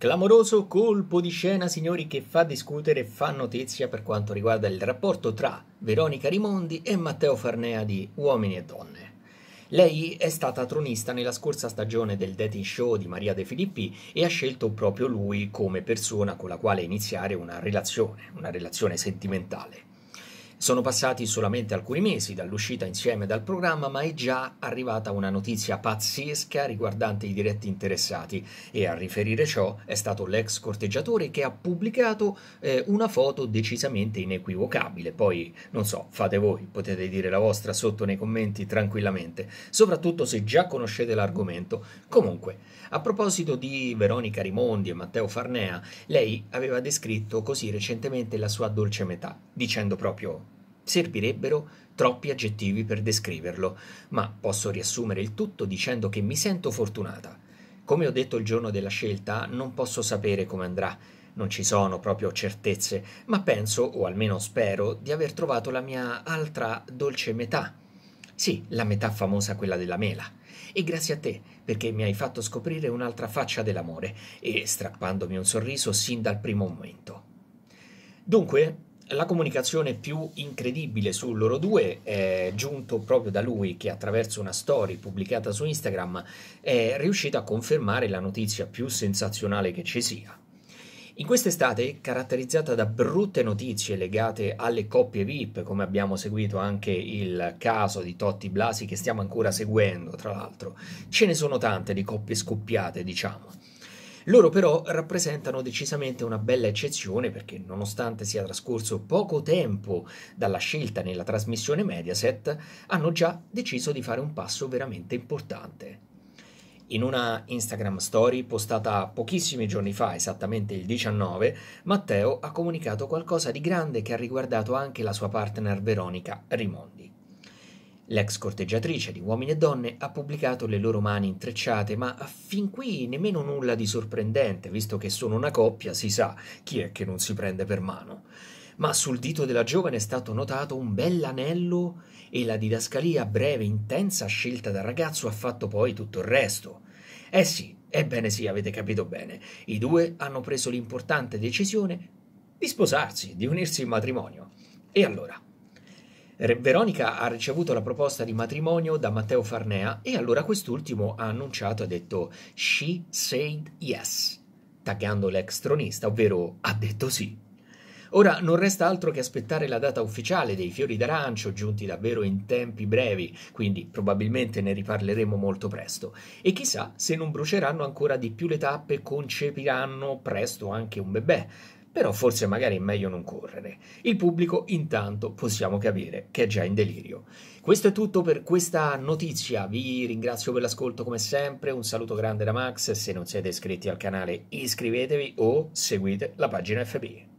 Clamoroso colpo di scena, signori, che fa discutere e fa notizia per quanto riguarda il rapporto tra Veronica Rimondi e Matteo Farnea di Uomini e Donne. Lei è stata tronista nella scorsa stagione del dating show di Maria De Filippi e ha scelto proprio lui come persona con la quale iniziare una relazione, una relazione sentimentale. Sono passati solamente alcuni mesi dall'uscita insieme dal programma, ma è già arrivata una notizia pazzesca riguardante i diretti interessati e a riferire ciò è stato l'ex corteggiatore che ha pubblicato eh, una foto decisamente inequivocabile. Poi, non so, fate voi, potete dire la vostra sotto nei commenti tranquillamente, soprattutto se già conoscete l'argomento. Comunque, a proposito di Veronica Rimondi e Matteo Farnea, lei aveva descritto così recentemente la sua dolce metà, dicendo proprio Servirebbero troppi aggettivi per descriverlo, ma posso riassumere il tutto dicendo che mi sento fortunata. Come ho detto il giorno della scelta, non posso sapere come andrà. Non ci sono proprio certezze, ma penso, o almeno spero, di aver trovato la mia altra dolce metà. Sì, la metà famosa, quella della mela. E grazie a te, perché mi hai fatto scoprire un'altra faccia dell'amore e strappandomi un sorriso sin dal primo momento. Dunque, la comunicazione più incredibile su loro due è giunto proprio da lui che attraverso una story pubblicata su Instagram è riuscito a confermare la notizia più sensazionale che ci sia. In quest'estate, caratterizzata da brutte notizie legate alle coppie VIP, come abbiamo seguito anche il caso di Totti Blasi che stiamo ancora seguendo, tra l'altro, ce ne sono tante di coppie scoppiate, diciamo. Loro però rappresentano decisamente una bella eccezione perché nonostante sia trascorso poco tempo dalla scelta nella trasmissione Mediaset, hanno già deciso di fare un passo veramente importante. In una Instagram story postata pochissimi giorni fa, esattamente il 19, Matteo ha comunicato qualcosa di grande che ha riguardato anche la sua partner Veronica Rimondi. L'ex corteggiatrice di Uomini e Donne ha pubblicato le loro mani intrecciate, ma fin qui nemmeno nulla di sorprendente, visto che sono una coppia, si sa chi è che non si prende per mano. Ma sul dito della giovane è stato notato un bell'anello e la didascalia breve, intensa scelta dal ragazzo ha fatto poi tutto il resto. Eh sì, ebbene sì, avete capito bene, i due hanno preso l'importante decisione di sposarsi, di unirsi in matrimonio. E allora? Veronica ha ricevuto la proposta di matrimonio da Matteo Farnea e allora quest'ultimo ha annunciato ha detto She said yes, taggando l'ex tronista, ovvero ha detto sì. Ora non resta altro che aspettare la data ufficiale dei fiori d'arancio, giunti davvero in tempi brevi, quindi probabilmente ne riparleremo molto presto. E chissà se non bruceranno ancora di più le tappe concepiranno presto anche un bebè però forse magari è meglio non correre. Il pubblico intanto possiamo capire che è già in delirio. Questo è tutto per questa notizia, vi ringrazio per l'ascolto come sempre, un saluto grande da Max, se non siete iscritti al canale iscrivetevi o seguite la pagina FB.